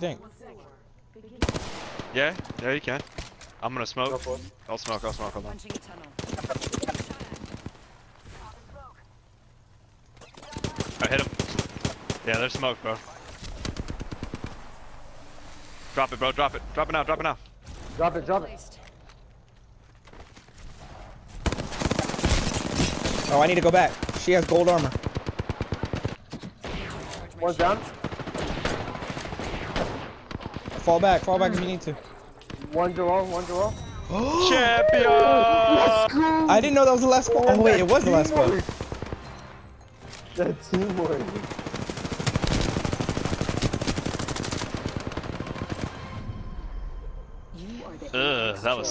think? Yeah, yeah, you can. I'm gonna smoke. for it. I'll smoke. I'll smoke. Hold on. Punching a tunnel. I hit him. Yeah, there's smoke, bro. Drop it, bro. Drop it. Drop it now. Drop it now. Drop it, drop it. Oh, I need to go back. She has gold armor. One's down. Fall back, fall back if you need to. One Jerome, one Jerome. Champion! I didn't know that was the last squad. Oh wait, it was the last squad. That teamwork. You are the Ugh, that was